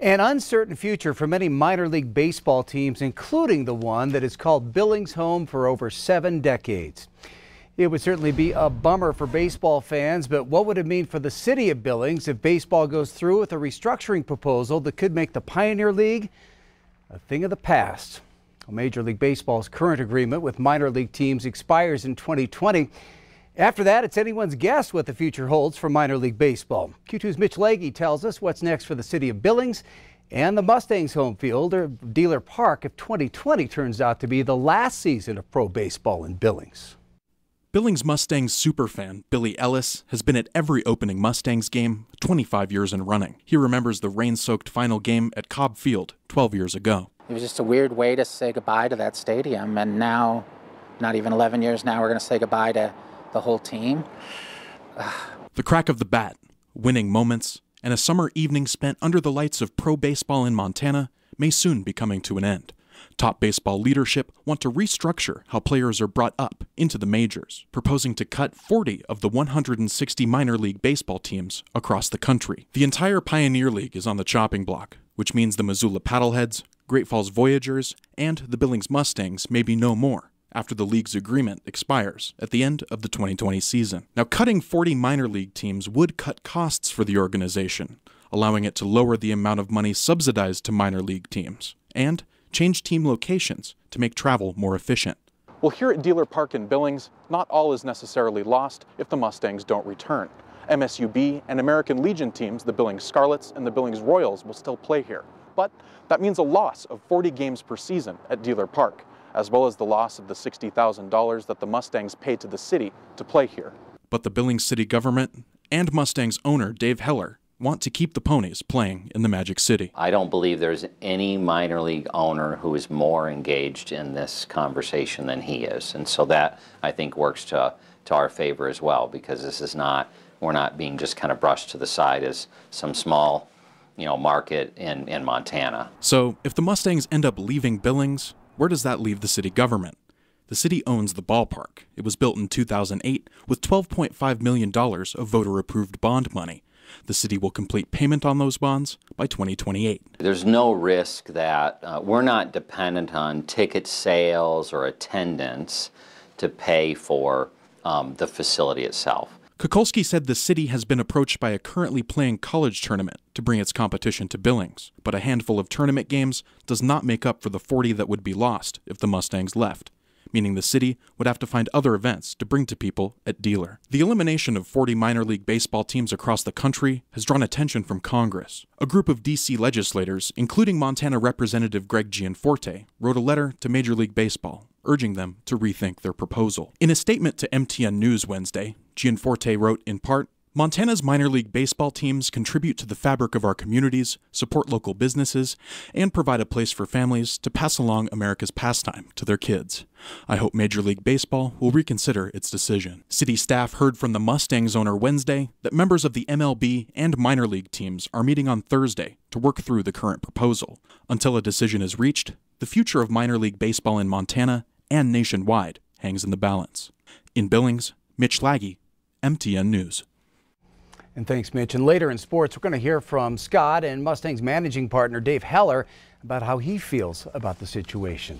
An uncertain future for many minor league baseball teams, including the one that has called Billings home for over seven decades. It would certainly be a bummer for baseball fans, but what would it mean for the city of Billings if baseball goes through with a restructuring proposal that could make the Pioneer League a thing of the past? Major League Baseball's current agreement with minor league teams expires in 2020. After that, it's anyone's guess what the future holds for minor league baseball. Q2's Mitch Legge tells us what's next for the city of Billings and the Mustangs home field or Dehler Park if 2020 turns out to be the last season of pro baseball in Billings. Billings Mustangs superfan Billy Ellis has been at every opening Mustangs game 25 years in running. He remembers the rain soaked final game at Cobb Field 12 years ago. It was just a weird way to say goodbye to that stadium, and now, not even 11 years now, we're going to say goodbye to the whole team. the crack of the bat, winning moments, and a summer evening spent under the lights of pro baseball in Montana may soon be coming to an end. Top baseball leadership want to restructure how players are brought up into the majors, proposing to cut 40 of the 160 minor league baseball teams across the country. The entire Pioneer League is on the chopping block, which means the Missoula Paddleheads, Great Falls Voyagers, and the Billings Mustangs may be no more after the league's agreement expires at the end of the 2020 season. Now, cutting 40 minor league teams would cut costs for the organization, allowing it to lower the amount of money subsidized to minor league teams and change team locations to make travel more efficient. Well, here at Dehler Park in Billings, not all is necessarily lost if the Mustangs don't return. MSUB and American Legion teams, the Billings Scarlets and the Billings Royals, will still play here. But that means a loss of 40 games per season at Dehler Park as well as the loss of the $60,000 that the Mustangs paid to the city to play here. But the Billings city government and Mustangs owner Dave Heller want to keep the ponies playing in the Magic City. I don't believe there's any minor league owner who is more engaged in this conversation than he is. And so that I think works to, to our favor as well because this is not, we're not being just kind of brushed to the side as some small you know, market in, in Montana. So if the Mustangs end up leaving Billings, where does that leave the city government? The city owns the ballpark. It was built in 2008 with $12.5 million of voter approved bond money. The city will complete payment on those bonds by 2028. There's no risk that uh, we're not dependent on ticket sales or attendance to pay for um, the facility itself. Kukulski said the city has been approached by a currently playing college tournament to bring its competition to Billings, but a handful of tournament games does not make up for the 40 that would be lost if the Mustangs left, meaning the city would have to find other events to bring to people at Dehler. The elimination of 40 minor league baseball teams across the country has drawn attention from Congress. A group of D.C. legislators, including Montana Representative Greg Gianforte, wrote a letter to Major League Baseball urging them to rethink their proposal. In a statement to MTN News Wednesday, Gianforte wrote in part, Montana's minor league baseball teams contribute to the fabric of our communities, support local businesses, and provide a place for families to pass along America's pastime to their kids. I hope Major League Baseball will reconsider its decision. City staff heard from the Mustangs owner Wednesday that members of the MLB and minor league teams are meeting on Thursday to work through the current proposal. Until a decision is reached, the future of minor league baseball in Montana and nationwide hangs in the balance. In Billings, Mitch Legge, MTN News. And thanks, Mitch. And later in sports, we're going to hear from Scott and Mustang's managing partner, Dave Heller, about how he feels about the situation.